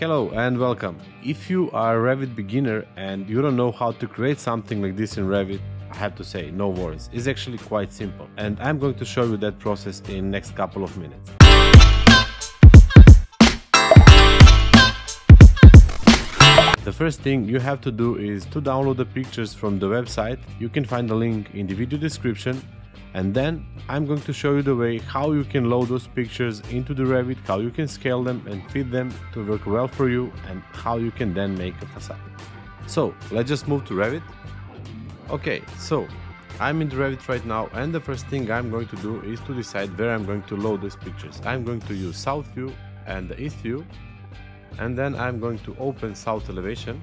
Hello and welcome. If you are a Revit beginner and you don't know how to create something like this in Revit, I have to say, no worries. It's actually quite simple. And I'm going to show you that process in next couple of minutes. The first thing you have to do is to download the pictures from the website. You can find the link in the video description and then I'm going to show you the way how you can load those pictures into the Revit, how you can scale them and fit them to work well for you and how you can then make a facade. So let's just move to Revit. Okay, so I'm in the Revit right now and the first thing I'm going to do is to decide where I'm going to load these pictures. I'm going to use South View and the East View and then I'm going to open south elevation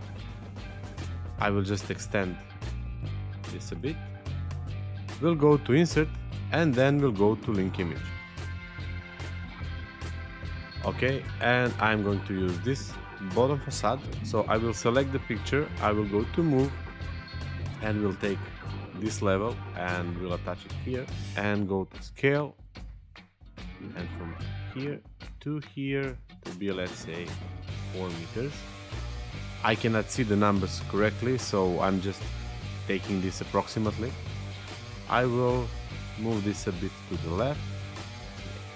I will just extend this a bit we'll go to insert and then we'll go to link image. Okay and I'm going to use this bottom facade. So I will select the picture I will go to move and we'll take this level and we'll attach it here and go to scale. And from here to here to be let's say 4 meters. I cannot see the numbers correctly so I'm just taking this approximately I will move this a bit to the left.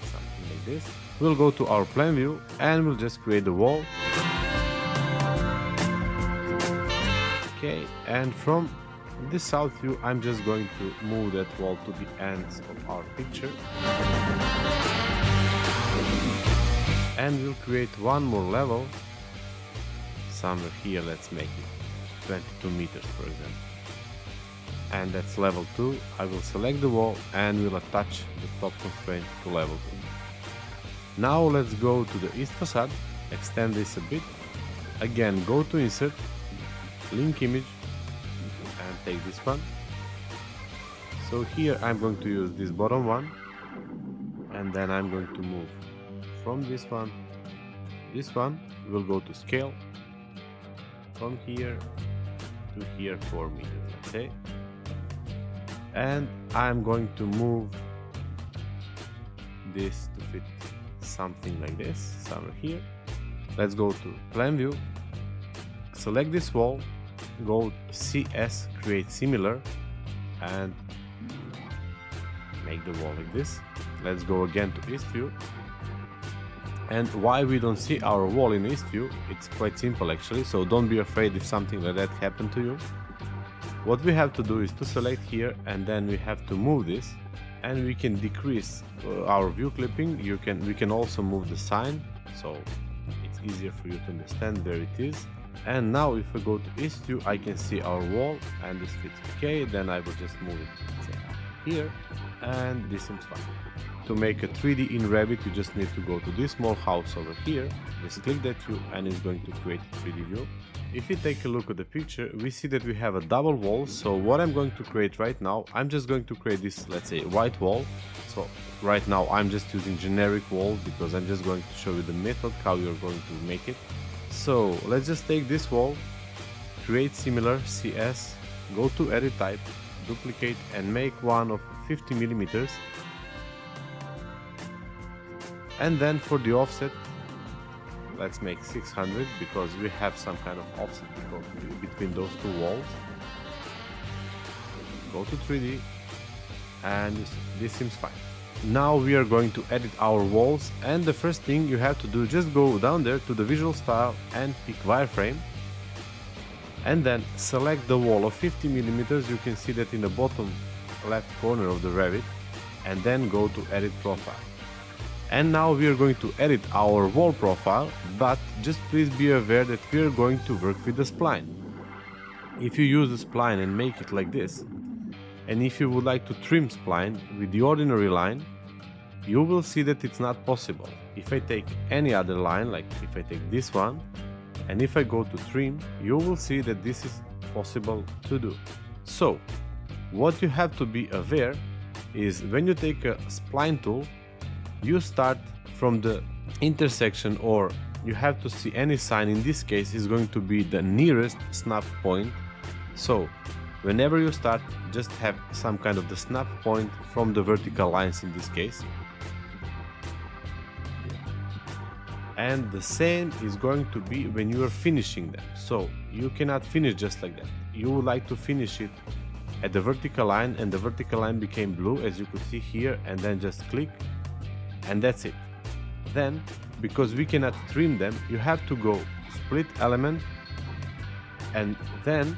Something like this. We'll go to our plan view and we'll just create the wall. Okay and from this south view I'm just going to move that wall to the ends of our picture. And we'll create one more level. Somewhere here let's make it 22 meters for example and that's level 2 I will select the wall and will attach the top constraint to level 2 now let's go to the east facade extend this a bit. Again go to insert link image and take this one. So here I'm going to use this bottom one and then I'm going to move from this one. This one will go to scale from here to here 4 meters let's say and I'm going to move this to fit something like this somewhere here. Let's go to plan view. Select this wall go CS create similar and make the wall like this. Let's go again to east view. And why we don't see our wall in East View, it's quite simple actually, so don't be afraid if something like that happened to you. What we have to do is to select here and then we have to move this and we can decrease uh, our view clipping. You can We can also move the sign, so it's easier for you to understand where it is. And now if we go to East View, I can see our wall and this fits okay, then I will just move it here and this seems fine. To make a 3D in Revit, you just need to go to this small house over here, just click that view and it's going to create a 3D view. If you take a look at the picture, we see that we have a double wall, so what I'm going to create right now, I'm just going to create this, let's say, white wall. So right now I'm just using generic wall because I'm just going to show you the method how you're going to make it. So let's just take this wall, create similar CS, go to edit type, duplicate and make one of 50 millimeters and then for the offset let's make 600 because we have some kind of offset between those two walls. Go to 3d and this seems fine. Now we are going to edit our walls and the first thing you have to do just go down there to the visual style and pick wireframe. And then select the wall of 50 millimeters. You can see that in the bottom left corner of the Revit. And then go to edit profile and now we are going to edit our wall profile but just please be aware that we are going to work with the spline. If you use the spline and make it like this and if you would like to trim spline with the ordinary line you will see that it's not possible. If I take any other line like if I take this one and if I go to trim you will see that this is possible to do. So what you have to be aware is when you take a spline tool you start from the intersection or you have to see any sign in this case is going to be the nearest snap point. So whenever you start just have some kind of the snap point from the vertical lines in this case. And the same is going to be when you are finishing them. So you cannot finish just like that. You would like to finish it at the vertical line and the vertical line became blue as you could see here and then just click and that's it. Then because we cannot trim them you have to go split element and then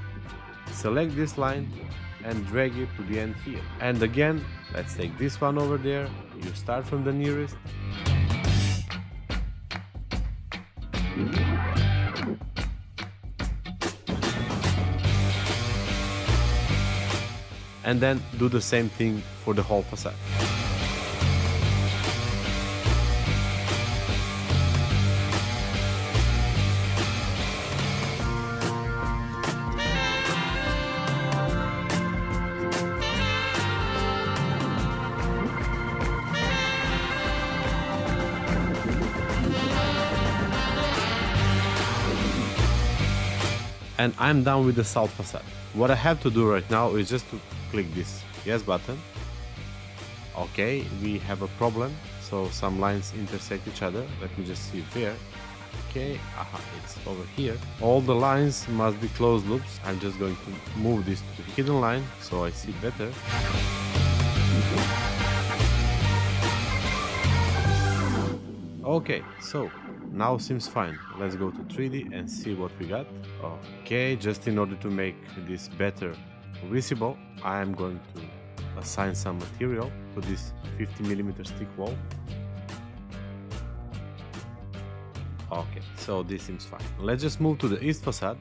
select this line and drag it to the end here. And again let's take this one over there. You start from the nearest. And then do the same thing for the whole facade. And I'm done with the south facade. What I have to do right now is just to click this yes button. Okay, we have a problem. So some lines intersect each other. Let me just see where. Okay, aha, it's over here. All the lines must be closed loops. I'm just going to move this to the hidden line so I see better. Okay, so now seems fine. Let's go to 3D and see what we got. Okay, just in order to make this better visible, I am going to assign some material to this 50 millimeter stick wall. Okay, so this seems fine. Let's just move to the east facade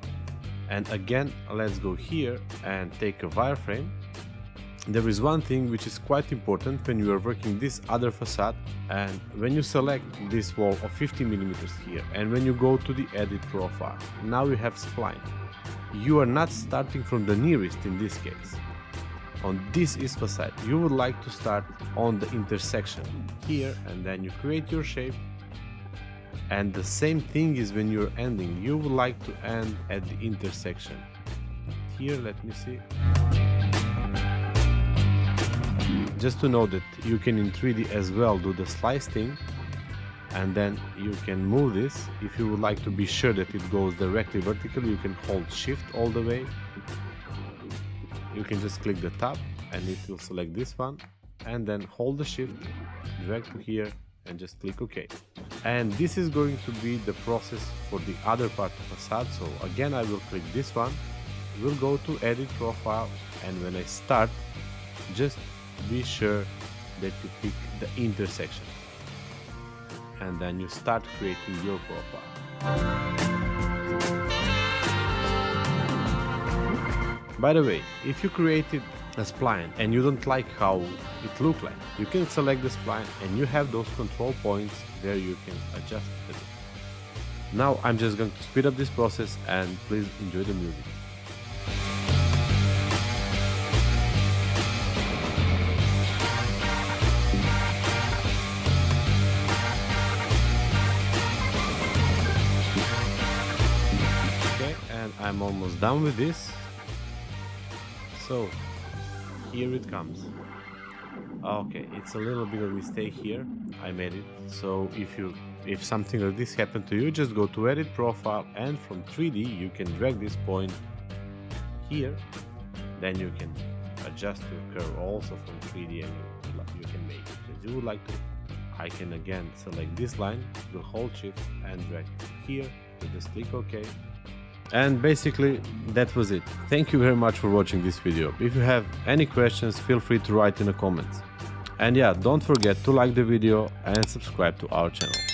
and again let's go here and take a wireframe there is one thing which is quite important when you are working this other facade and when you select this wall of 50 millimeters here and when you go to the edit profile. Now you have spline. You are not starting from the nearest in this case. On this east facade. You would like to start on the intersection here and then you create your shape. And the same thing is when you're ending. You would like to end at the intersection. Here let me see just to know that you can in 3D as well do the slice thing and then you can move this. If you would like to be sure that it goes directly vertical you can hold shift all the way. You can just click the tab and it will select this one and then hold the shift drag to here and just click OK. And this is going to be the process for the other part of facade. So again I will click this one. We'll go to edit profile and when I start just be sure that you pick the intersection and then you start creating your profile. By the way, if you created a spline and you don't like how it look like, you can select the spline and you have those control points where you can adjust it. Now I'm just going to speed up this process and please enjoy the music. I'm almost done with this. So, here it comes. Okay, it's a little bit of mistake here. I made it. So if you if something like this happened to you, just go to edit profile and from 3D you can drag this point here. Then you can adjust your curve also from 3D and you, you can make it as you would like to. I can again select this line, will hold shift and drag here, just click OK and basically, that was it. Thank you very much for watching this video. If you have any questions, feel free to write in the comments. And yeah, don't forget to like the video and subscribe to our channel.